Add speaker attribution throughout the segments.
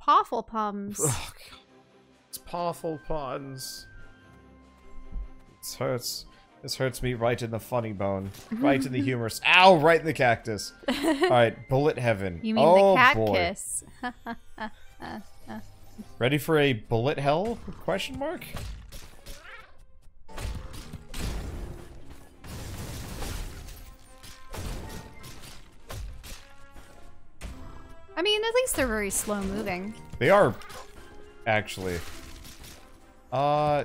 Speaker 1: Poffle pums.
Speaker 2: It's powerful puns. This hurts. This hurts me right in the funny bone. Right in the humorous. Ow! Right in the cactus. Alright, bullet heaven.
Speaker 1: You mean
Speaker 2: oh,
Speaker 1: the cactus.
Speaker 2: boy. Ready for a bullet hell? Question mark?
Speaker 1: I mean, at least they're very slow moving.
Speaker 2: They are, actually. Uh,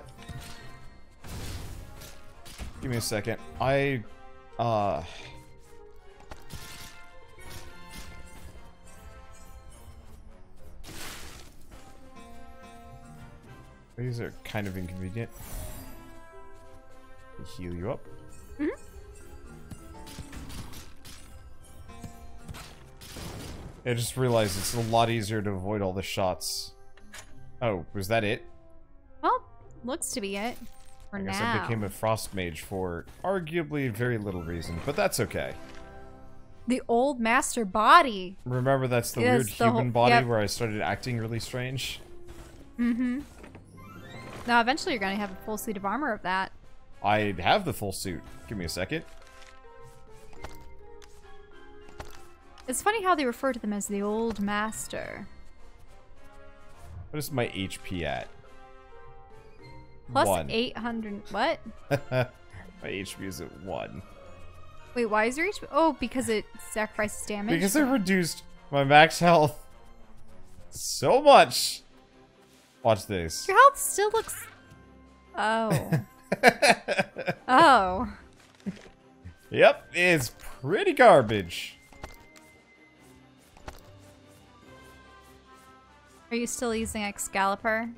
Speaker 2: give me a second. I, uh, these are kind of inconvenient. Heal you up. I just realized it's a lot easier to avoid all the shots. Oh, was that it?
Speaker 1: Well, looks to be it. For
Speaker 2: I guess
Speaker 1: now.
Speaker 2: I became a frost mage for arguably very little reason, but that's okay.
Speaker 1: The old master body.
Speaker 2: Remember that's the
Speaker 1: Yes,
Speaker 2: weird
Speaker 1: the whole-
Speaker 2: human body
Speaker 1: yep.
Speaker 2: where I started acting really strange?
Speaker 1: Mm-hmm. Now, eventually you're going to have a full suit of armor of that.
Speaker 2: I have the full suit. Give me a second.
Speaker 1: It's funny how they refer to them as the old master.
Speaker 2: What is my HP at?
Speaker 1: Plus
Speaker 2: one.
Speaker 1: 800... What?
Speaker 2: my HP is at one.
Speaker 1: Wait, why is your HP... Oh, because it sacrifices damage?
Speaker 2: Because I reduced my max health so much. Watch this.
Speaker 1: Your health still looks... Oh. oh.
Speaker 2: Yep, it's pretty garbage.
Speaker 1: Are you still using Excalibur?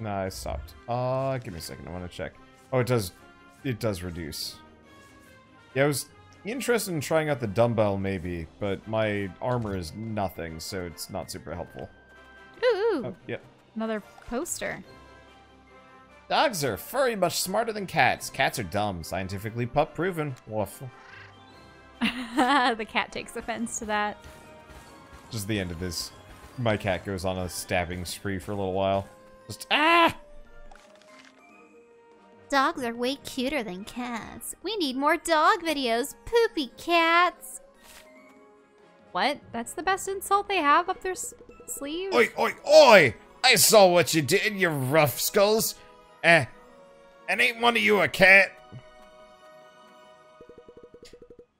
Speaker 2: No, I stopped. Uh, give me a second. I want to check. Oh, it does. It does reduce. Yeah, I was interested in trying out the dumbbell, maybe, but my armor is nothing, so it's not super helpful.
Speaker 1: Ooh, ooh.
Speaker 2: Oh, yep.
Speaker 1: Another poster.
Speaker 2: Dogs are furry much smarter than cats. Cats are dumb, scientifically pup proven. Woof.
Speaker 1: the cat takes offense to that.
Speaker 2: Just the end of this. My cat goes on a stabbing spree for a little while. Just ah!
Speaker 3: Dogs are way cuter than cats. We need more dog videos. Poopy cats.
Speaker 1: What? That's the best insult they have up their s- sleeve?
Speaker 2: Oi, oi, oi! I saw what you did, you rough skulls. Eh, and ain't one of you a cat?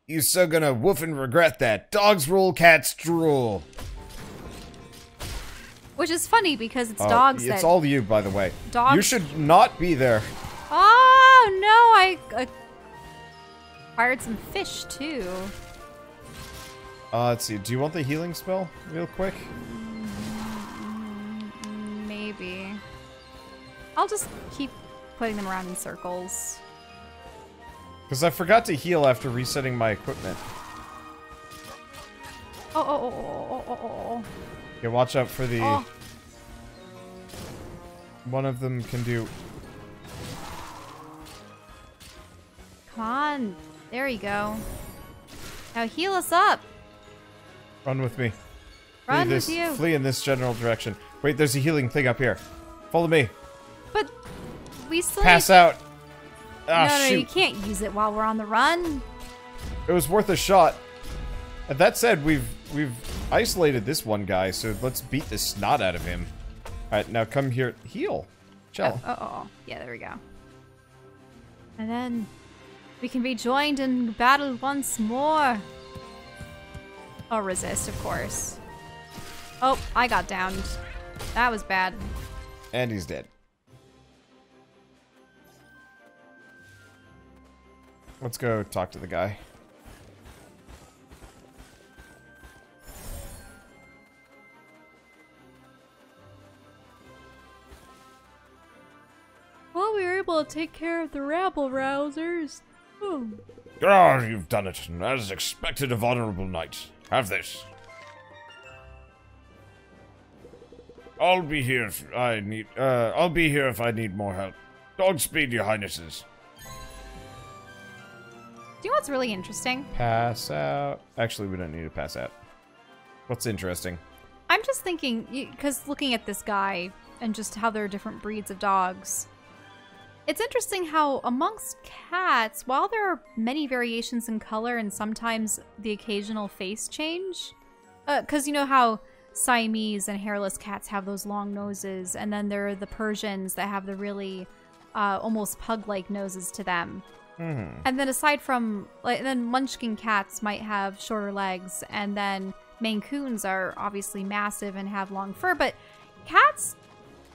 Speaker 2: You so gonna woof and regret that. Dogs rule, cats drool.
Speaker 1: Which is funny because it's
Speaker 2: Oh,
Speaker 1: dogs
Speaker 2: It's all you, by the way.
Speaker 1: Dogs-
Speaker 2: You should not be there.
Speaker 1: Oh, no, I uh, acquired some fish, too.
Speaker 2: Uh, let's see. Do you want the healing spell, real quick?
Speaker 1: Maybe. I'll just keep putting them around in circles.
Speaker 2: Because I forgot to heal after resetting my equipment.
Speaker 1: Oh, oh, oh, oh, oh, oh, oh.
Speaker 2: Okay, watch out for the...
Speaker 1: Oh.
Speaker 2: One of them can do...
Speaker 1: Come on. There you go. Now heal us up.
Speaker 2: Run with me.
Speaker 1: Run
Speaker 2: flee this,
Speaker 1: with you.
Speaker 2: Flee in this general direction. Wait, there's a healing thing up here. Follow me.
Speaker 1: But we still
Speaker 2: Pass out. Ah,
Speaker 1: no, no,
Speaker 2: shoot.
Speaker 1: you can't use it while we're on the run.
Speaker 2: It was worth a shot. And that said, we've we've isolated this one guy, so let's beat the snot out of him. Alright, now come here. Heal. Chill.
Speaker 1: Oh, uh, oh. Uh, uh, yeah, there we go. And then we can be joined in battle once more. Oh, resist, of course. Oh, I got downed. That was bad.
Speaker 2: And he's dead. Let's go talk to the guy.
Speaker 1: Able to take care of the rabble rousers. Oh.
Speaker 2: Ah, you've done it. As expected of honorable knight. Have this. I'll be here if I need. Uh, I'll be here if I need more help. Godspeed, your highnesses.
Speaker 1: Do you know what's really interesting?
Speaker 2: Pass out. Actually, we don't need to pass out. What's interesting?
Speaker 1: I'm just thinking, because looking at this guy and just how there are different breeds of dogs, it's interesting how amongst cats, while there are many variations in color and sometimes the occasional face change, because you know how Siamese and hairless cats have those long noses, and then there are the Persians that have the really uh, almost pug-like noses to them.
Speaker 2: Hmm.
Speaker 1: And then aside from like then Munchkin cats might have shorter legs, and then Maine Coons are obviously massive and have long fur, but cats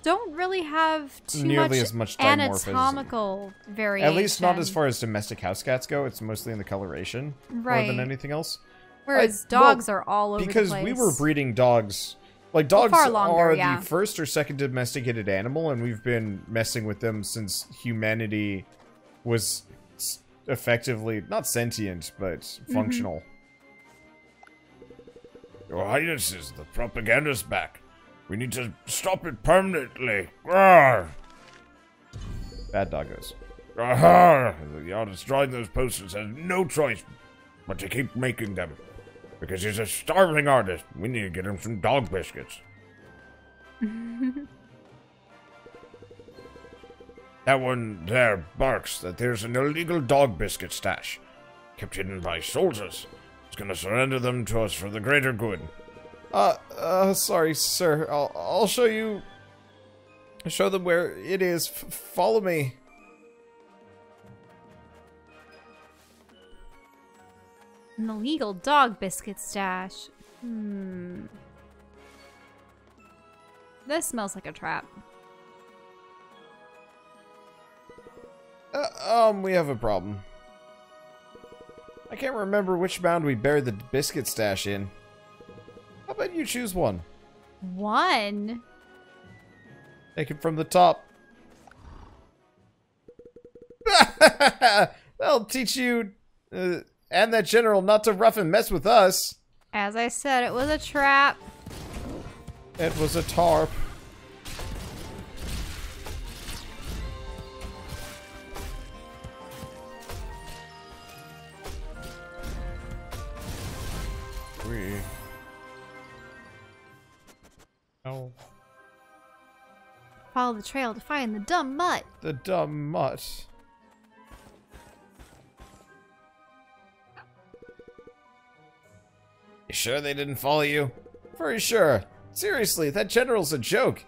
Speaker 1: don't really have too
Speaker 2: Nearly
Speaker 1: much,
Speaker 2: as much
Speaker 1: anatomical variation.
Speaker 2: At least not as far as domestic house cats go. It's mostly in the coloration more than anything else.
Speaker 1: Whereas
Speaker 2: I- well,
Speaker 1: dogs are all over
Speaker 2: because
Speaker 1: the place.
Speaker 2: we were breeding dogs. Like dogs
Speaker 1: far longer,
Speaker 2: are
Speaker 1: yeah.
Speaker 2: the first or second domesticated animal, and we've been messing with them since humanity was effectively not sentient but
Speaker 1: Mm-hmm.
Speaker 2: functional.
Speaker 4: Your Highnesses, the propaganda's back. We need to stop it permanently. Grr!
Speaker 2: Bad doggos.
Speaker 4: Aha! The artist drawing those posters has no choice but to keep making them. Because he's a starving artist. We need to get him some dog biscuits. that one there barks that there's an illegal dog biscuit stash. Kept hidden by soldiers. He's gonna surrender them to us for the greater good.
Speaker 2: Uh, uh, sorry, sir. I'll, I'll show you. Show them where it is. F- follow me.
Speaker 1: An illegal dog biscuit stash. Hmm. This smells like a trap.
Speaker 2: Uh, um, we have a problem. I can't remember which mound we buried the biscuit stash in. About you choose one?
Speaker 1: One?
Speaker 2: Take it from the top. That'll teach you uh, and that general not to rough and mess with us.
Speaker 1: As I said, it was a trap.
Speaker 2: It was a tarp.
Speaker 3: Follow the trail to find the dumb mutt.
Speaker 2: the dumb mutt. You sure they didn't follow you? Very sure. Seriously, that general's a joke.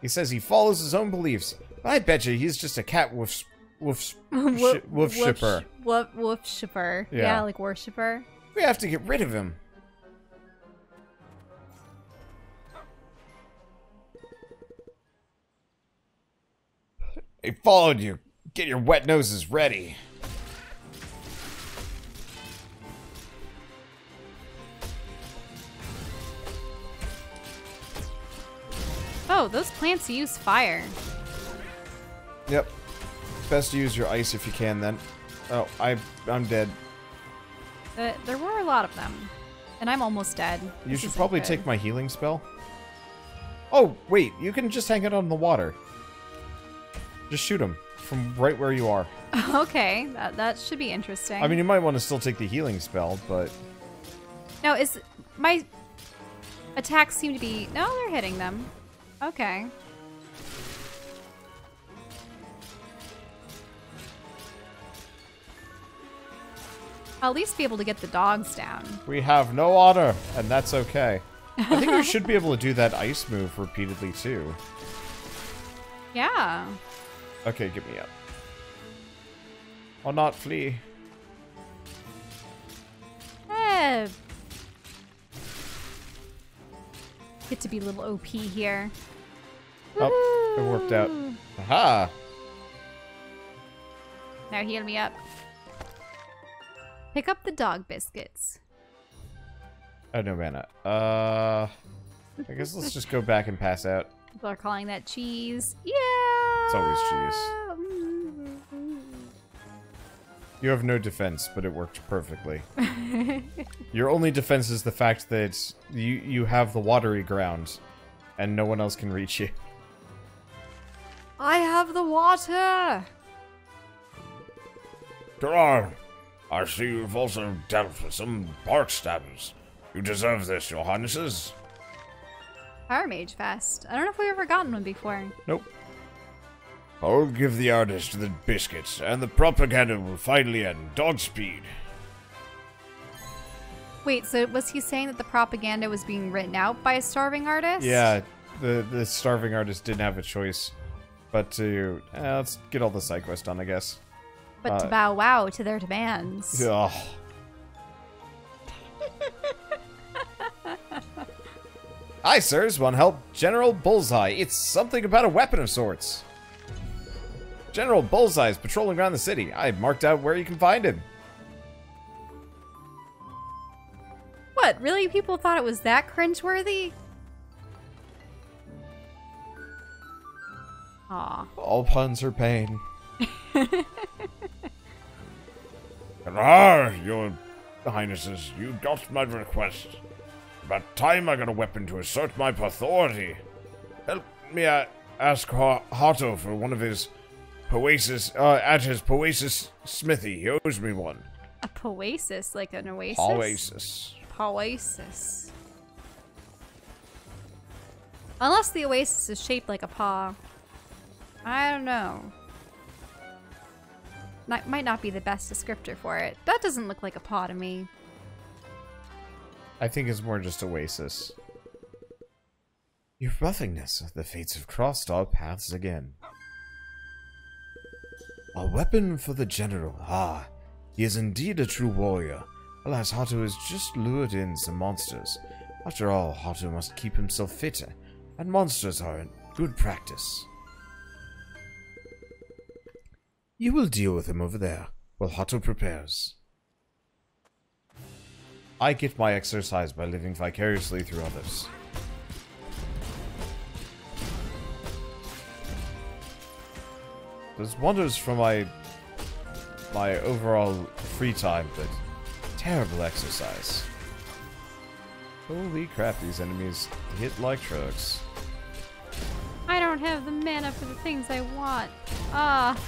Speaker 2: He says he follows his own beliefs. I bet you he's just a cat wolf, wolf, wolf, wolf shipper.
Speaker 1: Woof, woof shipper. Yeah.
Speaker 2: Yeah.
Speaker 1: like worshiper.
Speaker 2: We have to get rid of him. He followed you. Get your wet noses ready.
Speaker 1: Oh, those plants use fire.
Speaker 2: Yep. Best to use your ice if you can then. Oh, I I'm dead.
Speaker 1: Uh, there were a lot of them. And I'm almost dead.
Speaker 2: You
Speaker 1: This
Speaker 2: should probably
Speaker 1: good.
Speaker 2: take my healing spell. Oh, wait, you can just hang it on the water. Just shoot him from right where you are.
Speaker 1: okay, that, that should be interesting.
Speaker 2: I mean, you might want to still take the healing spell, but
Speaker 1: No, is my attacks seem to be no, they're hitting them. Okay. I'll at least be able to get the dogs down.
Speaker 2: we have no honor, and that's okay. I think you should be able to do that ice move repeatedly too.
Speaker 1: Yeah.
Speaker 2: Okay, get me up. Or not flee.
Speaker 1: Eh. Get to be a little OP here.
Speaker 2: Oh, it worked out. Aha!
Speaker 1: Now heal me up. Pick up the dog biscuits.
Speaker 2: Oh, no mana. Uh, I guess let's just go back and pass out.
Speaker 1: People are calling that cheese. Yeah.
Speaker 2: It's always cheese.
Speaker 1: Mm.
Speaker 2: You have no defense, but it worked perfectly. Your only defense is the fact that you you have the watery ground, and no one else can reach you.
Speaker 1: I have the water.
Speaker 4: Gerard, I see you've also dealt with some bark stabbers. You deserve this, your highnesses.
Speaker 1: Fire Mage Vest. I don't know if we've ever gotten one before.
Speaker 2: Nope.
Speaker 4: I'll give the artist the biscuits, and the propaganda will finally end. Dog speed.
Speaker 1: Wait, so was he saying that the propaganda was being written out by a starving artist?
Speaker 2: Yeah, the the starving artist didn't have a choice, but to eh, let's get all the side quests done, I guess.
Speaker 1: But to
Speaker 2: Uh,
Speaker 1: bow wow to their demands.
Speaker 2: Ugh. Hi, sirs. Want help? General Bullseye. It's something about a weapon of sorts. General Bullseye is patrolling around the city. I've marked out where you can find him.
Speaker 1: What, really? People thought it was that cringeworthy? Aw.
Speaker 2: All puns are pain.
Speaker 4: Ah, your highnesses, you got my request. About time I got a weapon to assert my authority. Help me uh, ask ha- Hato for one of his Poasis, uh, at his Poasis smithy. He owes me one.
Speaker 1: A poasis, like an oasis?
Speaker 4: Oasis.
Speaker 1: Poasis. Unless the oasis is shaped like a paw. I don't know. That might not be the best descriptor for it. That doesn't look like a paw to me.
Speaker 2: I think it's more just Oasis. Your roughingness, the fates have crossed our paths again. A weapon for the general. Ah, he is indeed a true warrior. Alas, Hato has just lured in some monsters. After all, Hato must keep himself fit, and monsters are in good practice. You will deal with him over there, while Hato prepares. I get my exercise by living vicariously through others. Does wonders for my my overall free time, but terrible exercise. Holy crap, these enemies hit like trucks.
Speaker 1: I don't have the mana for the things I want. Ah.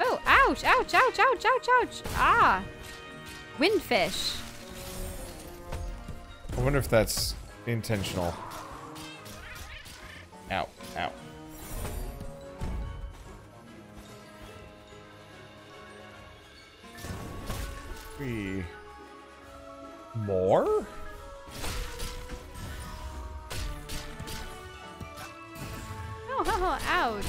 Speaker 1: Oh, ouch, ouch, ouch, ouch, ouch, ouch. Ah. Windfish.
Speaker 2: I wonder if that's intentional. Ow, ow. Three. More?
Speaker 1: Oh, oh, ouch.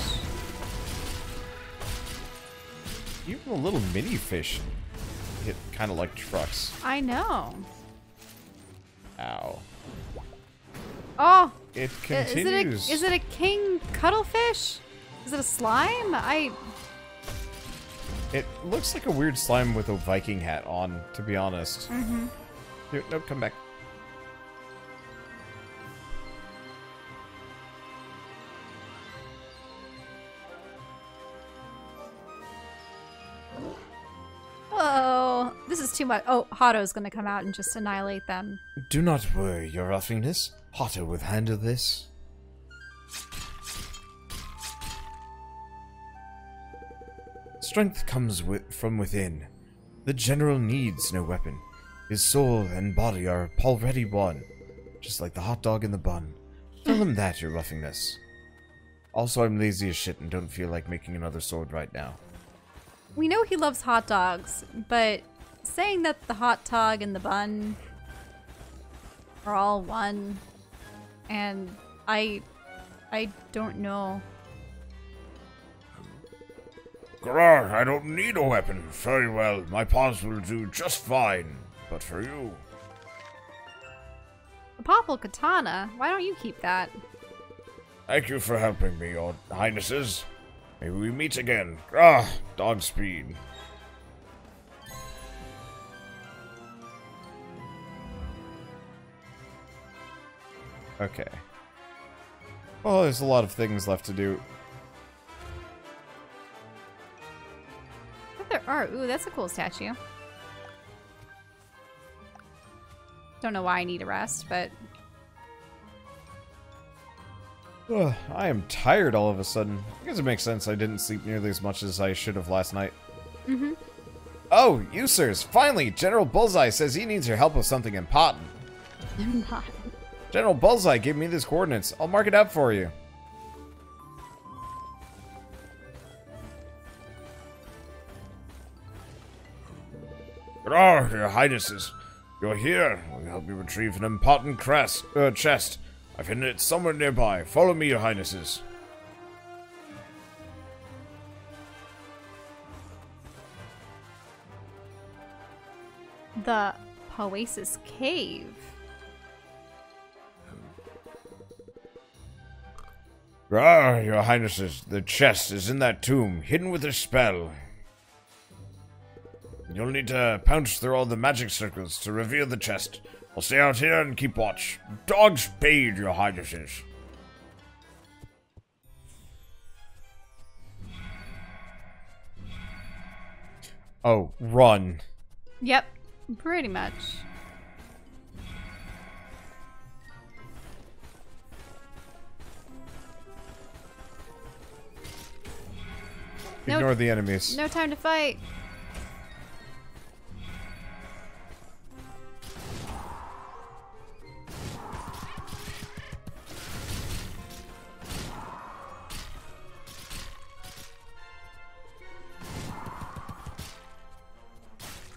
Speaker 2: Even the little mini fish hit kind of like trucks.
Speaker 1: I know.
Speaker 2: Ow.
Speaker 1: Oh,
Speaker 2: It
Speaker 1: i- is it, a, is it a king cuttlefish? Is it a slime? I
Speaker 2: It looks like a weird slime with a Viking hat on, to be honest.
Speaker 1: Mm-hmm.
Speaker 2: Here, no, come back.
Speaker 1: Whoa, this is too much. Oh, Hato's gonna come out and just annihilate them.
Speaker 2: Do not worry, your roughingness. Hato will handle this. Strength comes wi from within. The general needs no weapon. His soul and body are already one, just like the hot dog in the bun. Tell him that, your roughingness. Also, I'm lazy as shit and don't feel like making another sword right now.
Speaker 1: We know he loves hot dogs, but saying that the hot dog and the bun are all one, and I, I don't know.
Speaker 4: Grar, I don't need a weapon. Very well, my paws will do just fine. But for you,
Speaker 1: A popple katana. Why don't you keep that?
Speaker 4: thank you for helping me, your highnesses. Maybe we meet again. Ah, dog speed.
Speaker 2: Okay. Well, there's a lot of things left to do.
Speaker 1: There are. Ooh, that's a cool statue. Don't know why I need a rest, but
Speaker 2: Ugh, I am tired all of a sudden. I guess it makes sense I didn't sleep nearly as much as I should have last night.
Speaker 1: mm-hmm.
Speaker 2: Oh, you sirs, finally, General Bullseye says he needs your help with something important.
Speaker 3: Not.
Speaker 2: General Bullseye gave me these coordinates. I'll mark it up for you.
Speaker 4: Oh, your highnesses. You're here. We'll help you retrieve an important crest, uh, chest. I've hidden it somewhere nearby. Follow me, your highnesses.
Speaker 1: The Poasis Cave.
Speaker 4: Ah, your highnesses, the chest is in that tomb, hidden with a spell. You'll need to pounce through all the magic circles to reveal the chest. I'll stay out here and keep watch. Dogs paid, your highnesses.
Speaker 2: Oh, run.
Speaker 1: Yep, pretty much. No-
Speaker 2: Ignore the enemies.
Speaker 1: No time to fight.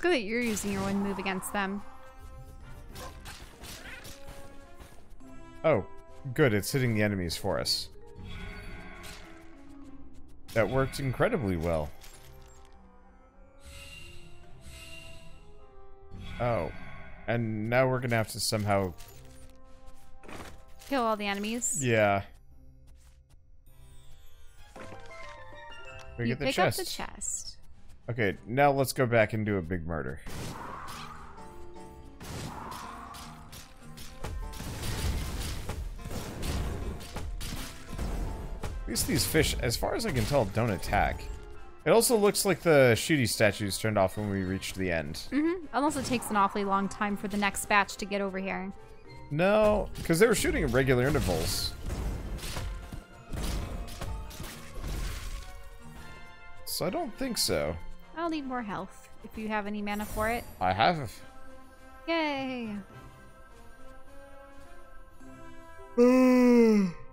Speaker 1: Good that you're using your one move against them.
Speaker 2: Oh, good, it's hitting the enemies for us. That worked incredibly well. Oh. And now we're gonna have to somehow...
Speaker 1: Kill all the enemies.
Speaker 2: Yeah. We
Speaker 1: you
Speaker 2: get the
Speaker 1: pick
Speaker 2: chest.
Speaker 1: up the chest.
Speaker 2: Okay, now let's go back and do a big murder. Least these fish, as far as I can tell, don't attack. It also looks like the shooty statues turned off when we reached the end.
Speaker 1: Mm-hmm. Unless it takes an awfully long time for the next batch to get over here.
Speaker 2: No, because they were shooting at regular intervals. So I don't think so.
Speaker 1: I'll need more health if you have any mana for it.
Speaker 2: I have.
Speaker 1: Yay!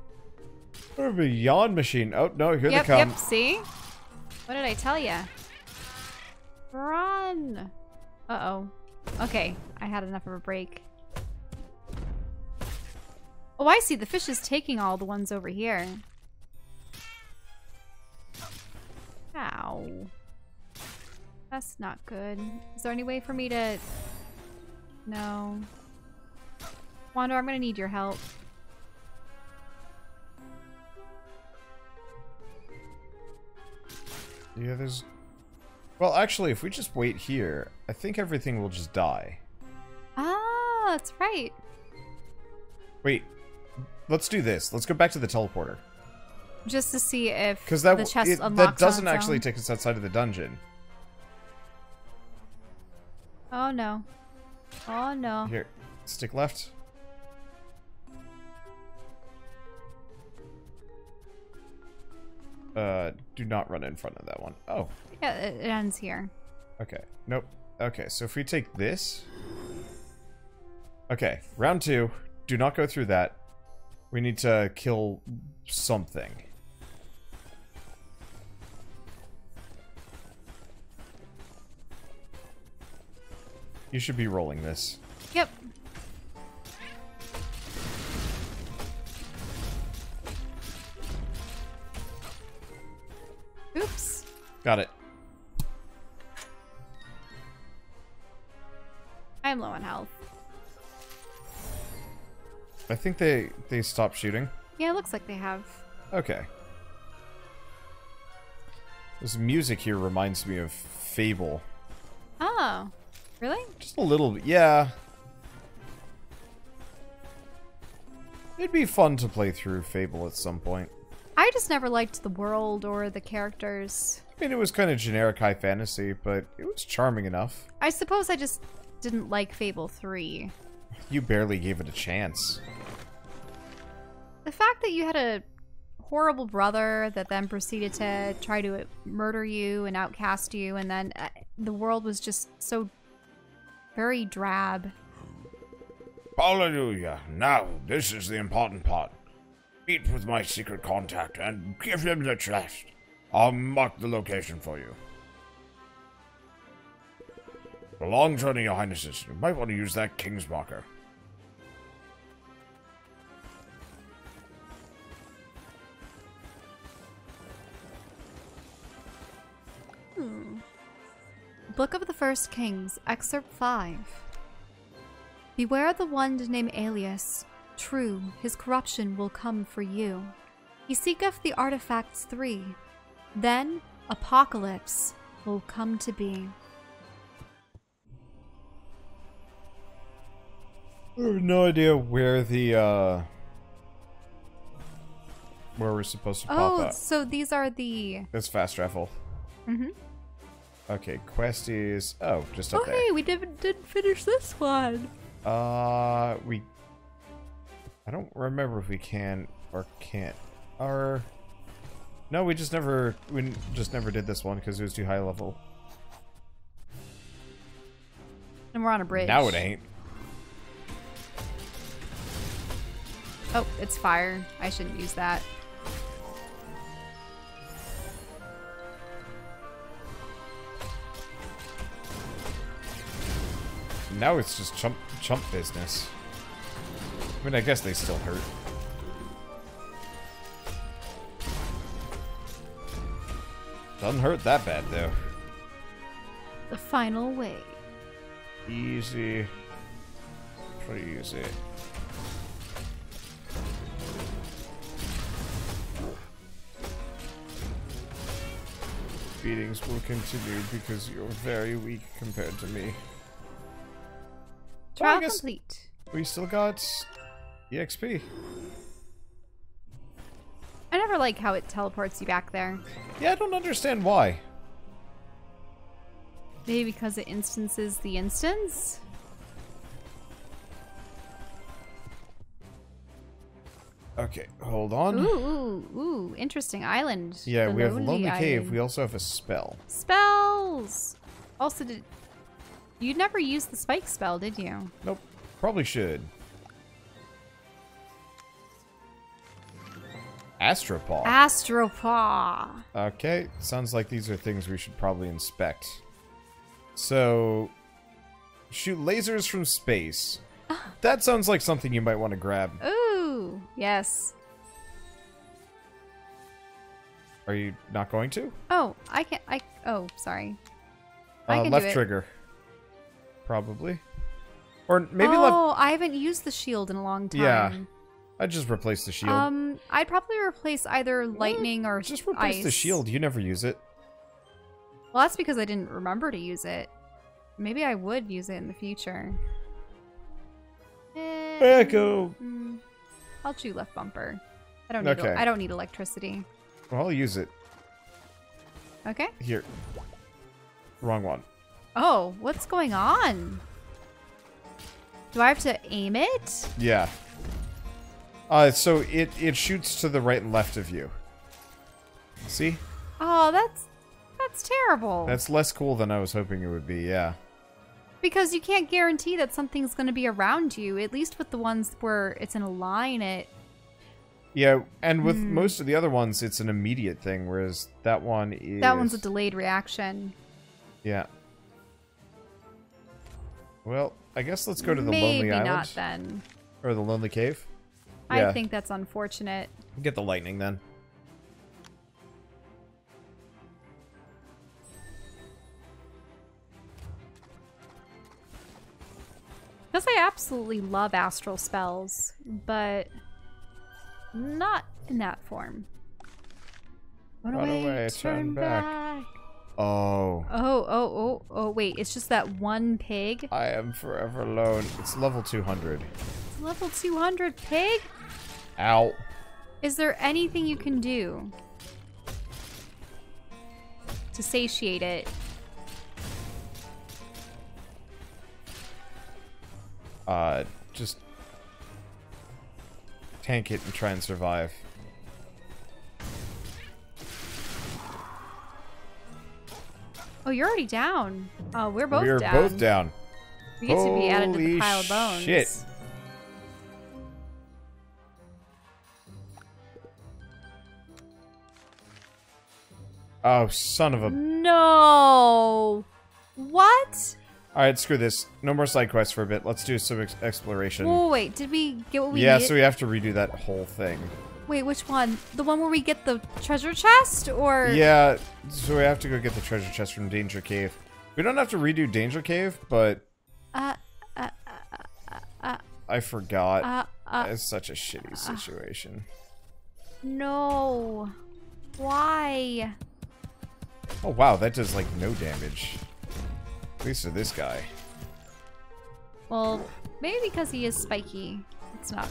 Speaker 2: Or a yawn machine. Oh, no, here
Speaker 1: yep,
Speaker 2: they come.
Speaker 1: yep, see? What did I tell you? Run! Uh-oh. Okay, I had enough of a break. Oh, I see. The fish is taking all the ones over here. Ow. That's not good. Is there any way for me to... No. Wanda, I'm gonna need your help.
Speaker 2: Yeah, there's... Well, actually, if we just wait here, I think everything will just die.
Speaker 1: Ah, that's right.
Speaker 2: Wait, let's do this. Let's go back to the teleporter.
Speaker 1: Just to see if
Speaker 2: Because that,
Speaker 1: the chest
Speaker 2: it- that doesn't actually
Speaker 1: own.
Speaker 2: take us outside of the dungeon.
Speaker 1: Oh no. Oh no.
Speaker 2: Here, stick left. Uh, do not run in front of that one. Oh,
Speaker 1: Yeah, it, it ends here.
Speaker 2: okay. Nope. Okay, so if we take this... Okay, round two. Do not go through that. We need to kill something. You should be rolling this.
Speaker 1: Yep. Oops.
Speaker 2: Got it.
Speaker 1: I'm low on health.
Speaker 2: I think they they stopped shooting.
Speaker 1: Yeah, it looks like they have.
Speaker 2: Okay. This music here reminds me of Fable.
Speaker 1: Oh. Really?
Speaker 2: Just a little bit, yeah. It'd be fun to play through Fable at some point.
Speaker 1: I just never liked the world or the characters.
Speaker 2: I mean, it was kind of generic high fantasy, but it was charming enough.
Speaker 1: I suppose I just didn't like Fable 3.
Speaker 2: You barely gave it a chance.
Speaker 1: The fact that you had a horrible brother that then proceeded to try to murder you and outcast you, and then uh, the world was just so very drab.
Speaker 4: Hallelujah. Now, this is the important part. Meet with my secret contact and give him the chest. I'll mark the location for you. A long journey, your highnesses. You might want to use that king's marker. Hmm.
Speaker 1: Book of the First Kings, Excerpt 5. Beware the one named Alias. True, his corruption will come for you. He seeketh the artifacts three. Then, apocalypse will come to be.
Speaker 2: I have no idea where the, uh... Where we're supposed to pop
Speaker 1: Oh,
Speaker 2: up.
Speaker 1: so these are the.
Speaker 2: That's fast travel.
Speaker 1: Mhm.
Speaker 2: Okay, quest is... Oh, just up
Speaker 1: Oh,
Speaker 2: there.
Speaker 1: hey, we didn't, didn't finish this one.
Speaker 2: Uh, we... I don't remember if we can or can't. Or... No, we just never... We just never did this one because it was too high level.
Speaker 1: And we're on a bridge.
Speaker 2: Now it ain't.
Speaker 1: Oh, it's fire. I shouldn't use that.
Speaker 2: Now it's just chump chump business. I mean, I guess they still hurt. Doesn't hurt that bad though.
Speaker 1: The final way.
Speaker 2: Easy. Pretty easy. Beatings will continue because you're very weak compared to me.
Speaker 1: Trial complete.
Speaker 2: We still got EXP.
Speaker 1: I never like how it teleports you back there.
Speaker 2: Yeah, I don't understand why.
Speaker 1: Maybe because it instances the instance?
Speaker 2: Okay, hold on.
Speaker 1: Ooh, ooh, ooh, interesting island.
Speaker 2: Yeah,
Speaker 1: The
Speaker 2: we have Lonely Cave.
Speaker 1: Island.
Speaker 2: We also have a spell.
Speaker 1: Spells! Also, did. You never used the spike spell, did you?
Speaker 2: Nope. Probably should. Astropaw.
Speaker 1: Astropaw.
Speaker 2: Okay, sounds like these are things we should probably inspect. So, shoot lasers from space. That sounds like something you might want to grab.
Speaker 1: Ooh, yes.
Speaker 2: Are you not going to?
Speaker 1: Oh, I can't. I oh, sorry. I
Speaker 2: Uh,
Speaker 1: can
Speaker 2: left trigger. Probably. Or maybe left.
Speaker 1: oh, I haven't used the shield in a long time.
Speaker 2: Yeah, I'd just replace the shield.
Speaker 1: Um, I'd probably replace either lightning or
Speaker 2: just replace the shield. You never use it.
Speaker 1: Well, that's because I didn't remember to use it. Maybe I would use it in the future. Eh,
Speaker 2: Echo.
Speaker 1: mm, I'll chew left bumper. I don't need.
Speaker 2: Okay.
Speaker 1: I don't need electricity.
Speaker 2: Well, I'll use it.
Speaker 1: Okay.
Speaker 2: Here. Wrong one.
Speaker 1: Oh, what's going on? Do I have to aim it?
Speaker 2: Yeah. Uh, so it, it shoots to the right and left of you. See?
Speaker 1: Oh, that's that's terrible.
Speaker 2: That's less cool than I was hoping it would be, yeah.
Speaker 1: because you can't guarantee that something's going to be around you. At least with the ones where it's in a line, it
Speaker 2: Yeah, and with
Speaker 1: Hmm.
Speaker 2: most of the other ones, it's an immediate thing, whereas that one is...
Speaker 1: that one's a delayed reaction.
Speaker 2: Yeah. Well, I guess let's go to the
Speaker 1: Maybe
Speaker 2: Lonely Island.
Speaker 1: not then.
Speaker 2: Or the Lonely Cave.
Speaker 1: I
Speaker 2: Yeah.
Speaker 1: think that's unfortunate.
Speaker 2: Get the lightning then.
Speaker 1: Because I absolutely love astral spells, but not in that form. Run
Speaker 2: Run away, turn back. Oh.
Speaker 1: Oh, oh, oh, oh, wait. It's just that one pig.
Speaker 2: I am forever alone. It's level 200.
Speaker 1: Level 200 pig?
Speaker 2: Ow.
Speaker 1: Is there anything you can do to satiate it?
Speaker 2: Uh, just tank it and try and survive.
Speaker 1: Oh, you're already down. Oh, we're both
Speaker 2: we are
Speaker 1: down.
Speaker 2: both down.
Speaker 1: We get Holy to be added to the pile of bones.
Speaker 2: Shit. Oh, son of a...
Speaker 1: No. What?
Speaker 2: Alright, screw this. No more side quests for a bit. Let's do some ex exploration.
Speaker 1: Whoa, wait, did we get what we
Speaker 2: yeah,
Speaker 1: needed?
Speaker 2: so we have to redo that whole thing.
Speaker 1: Wait, which one? The one where we get the treasure chest, or
Speaker 2: Yeah, so we have to go get the treasure chest from Danger Cave. We don't have to redo Danger Cave, but
Speaker 1: Uh, uh,
Speaker 2: I forgot.
Speaker 1: uh, uh,
Speaker 2: it's such a shitty situation.
Speaker 1: no. Why?
Speaker 2: Oh wow, that does like no damage. At least to this guy.
Speaker 1: Well, maybe because he is spiky. It's not.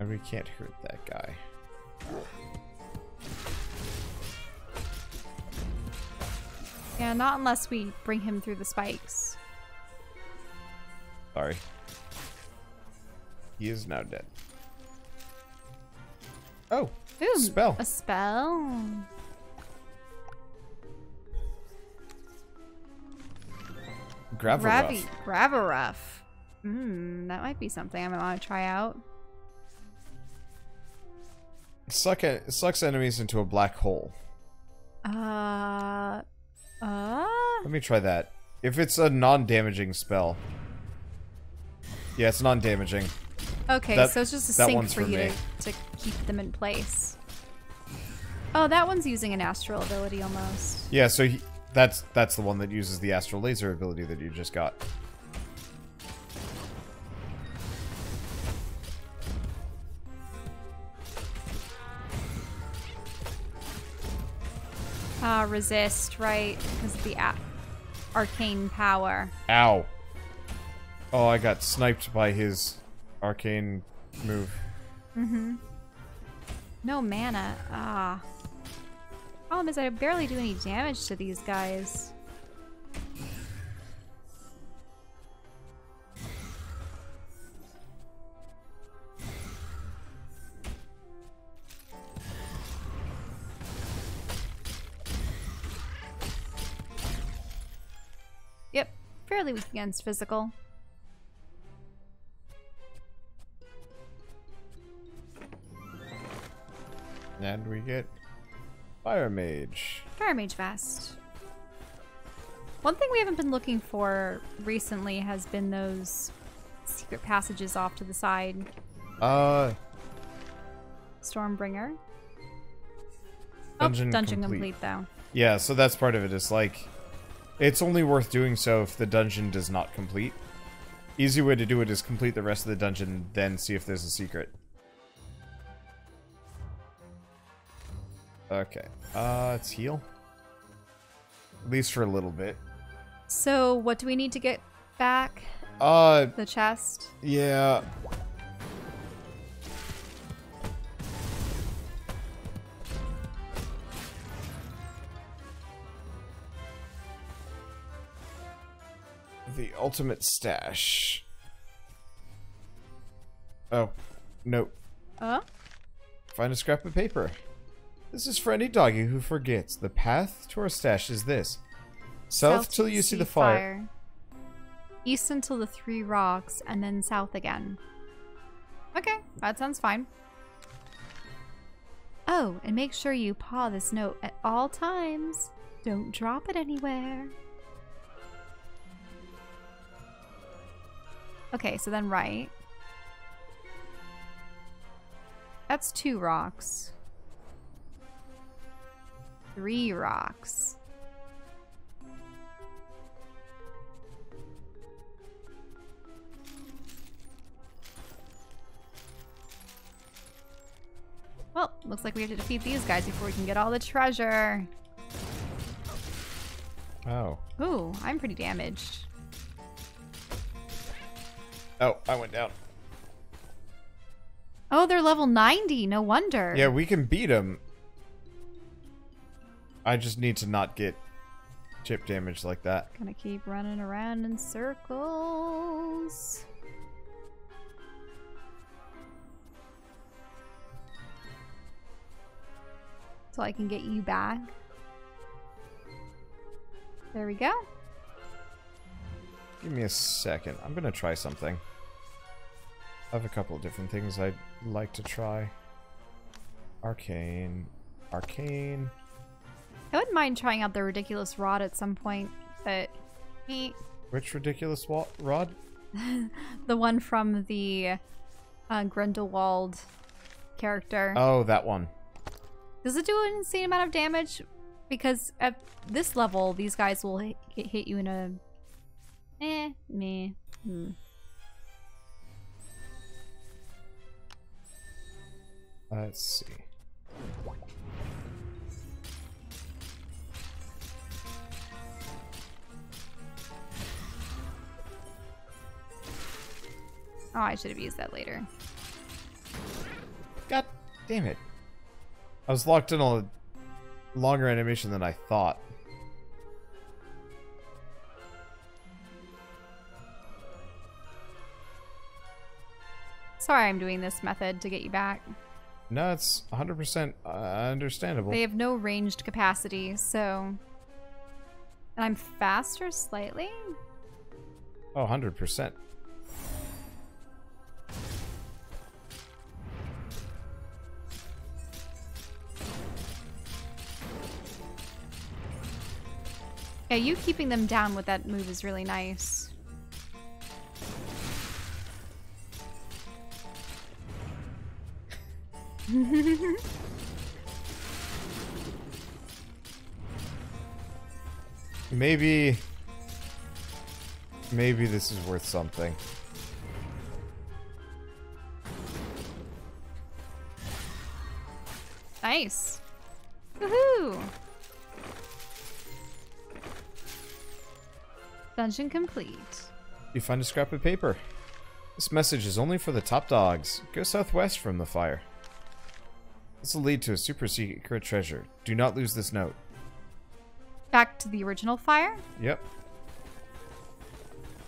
Speaker 2: And we can't hurt that guy.
Speaker 1: Yeah, not unless we bring him through the spikes.
Speaker 2: Sorry. He is now dead. Oh,
Speaker 1: Ooh,
Speaker 2: spell.
Speaker 1: A spell.
Speaker 2: Gravel
Speaker 1: Ravi, Graveruff. Hmm, that might be something I might want to try out.
Speaker 2: Suck e sucks enemies into a black hole.
Speaker 1: Uh, uh.
Speaker 2: Let me try that. If it's a non-damaging spell. Yeah, it's non-damaging.
Speaker 1: Okay,
Speaker 2: That-
Speaker 1: so it's just a sink for
Speaker 2: for
Speaker 1: you to, to keep them in place. Oh, that one's using an astral ability almost.
Speaker 2: Yeah, so he, that's that's the one that uses the astral laser ability that you just got.
Speaker 1: Ah, resist, right? Because of the a- arcane power.
Speaker 2: Ow. Oh, I got sniped by his arcane move. Mm-hmm.
Speaker 1: No mana. Ah. Problem is, I barely do any damage to these guys. Yep, fairly weak against physical.
Speaker 2: And we get Fire Mage.
Speaker 1: Fire Mage Vest. One thing we haven't been looking for recently has been those secret passages off to the side.
Speaker 2: Uh,
Speaker 1: Stormbringer.
Speaker 2: Dungeon
Speaker 1: oh, dungeon
Speaker 2: complete.
Speaker 1: complete. though.
Speaker 2: yeah, so that's part of it. It's like, it's only worth doing so if the dungeon does not complete. Easy way to do it is complete the rest of the dungeon, then see if there's a secret. Okay. Uh, let's heal. At least for a little bit.
Speaker 1: So, what do we need to get back?
Speaker 2: Uh,
Speaker 1: The chest?
Speaker 2: yeah. The ultimate stash. Oh, no.
Speaker 1: Oh?
Speaker 2: Find a scrap of paper. This is for any doggy who forgets. The path to our stash is this. South, till you see the fire.
Speaker 1: East until the three rocks, and then south again. Okay, that sounds fine. Oh, and make sure you paw this note at all times. Don't drop it anywhere. Okay, so then right. That's two rocks. Three rocks. Well, looks like we have to defeat these guys before we can get all the treasure.
Speaker 2: Oh.
Speaker 1: Ooh, I'm pretty damaged.
Speaker 2: Oh, I went down.
Speaker 1: Oh, they're level 90. No wonder.
Speaker 2: Yeah, we can beat him. I just need to not get chip damage like that.
Speaker 1: Gonna keep running around in circles. so I can get you back. There we go.
Speaker 2: Give me a second. I'm gonna try something. I have a couple of different things I'd like to try. Arcane. Arcane.
Speaker 1: I wouldn't mind trying out the ridiculous rod at some point, but eh,
Speaker 2: Which ridiculous rod?
Speaker 1: the one from the uh, Grindelwald character.
Speaker 2: Oh, that one.
Speaker 1: Does it do an insane amount of damage? Because at this level, these guys will hit, hit you in a eh, meh. Hmm.
Speaker 2: Let's see.
Speaker 1: Oh, I should have used that later.
Speaker 2: God damn it. I was locked in a longer animation than I thought.
Speaker 1: Sorry I'm doing this method to get you back.
Speaker 2: No, it's 100% uh, understandable.
Speaker 1: They have no ranged capacity, so... And I'm faster slightly?
Speaker 2: Oh, 100%.
Speaker 1: Yeah, you keeping them down with that move is really nice.
Speaker 2: Maybe... Maybe this is worth something.
Speaker 1: Nice. Dungeon complete.
Speaker 2: You find a scrap of paper. This message is only for the top dogs. Go southwest from the fire. This will lead to a super secret treasure. Do not lose this note.
Speaker 1: Back to the original fire?
Speaker 2: Yep.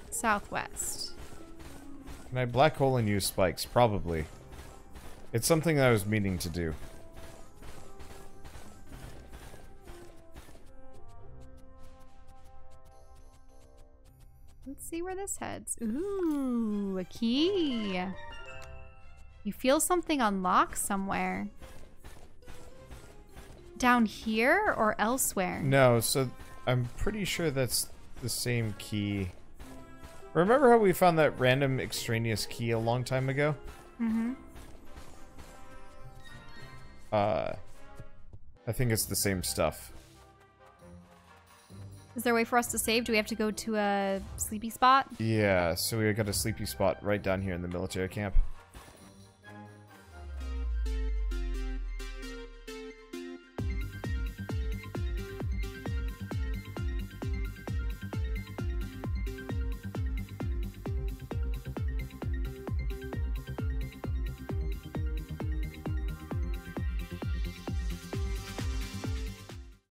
Speaker 1: Southwest.
Speaker 2: Can I black hole and use spikes? Probably. It's something that I was meaning to do.
Speaker 1: Let's see where this heads. Ooh, a key. You feel something unlock somewhere. Down here or elsewhere?
Speaker 2: No, so I'm pretty sure that's the same key. Remember how we found that random extraneous key a long time ago?
Speaker 1: Mm-hmm.
Speaker 2: Uh, I think it's the same stuff.
Speaker 1: Is there a way for us to save? Do we have to go to a sleepy spot?
Speaker 2: Yeah, so we got a sleepy spot right down here in the military camp.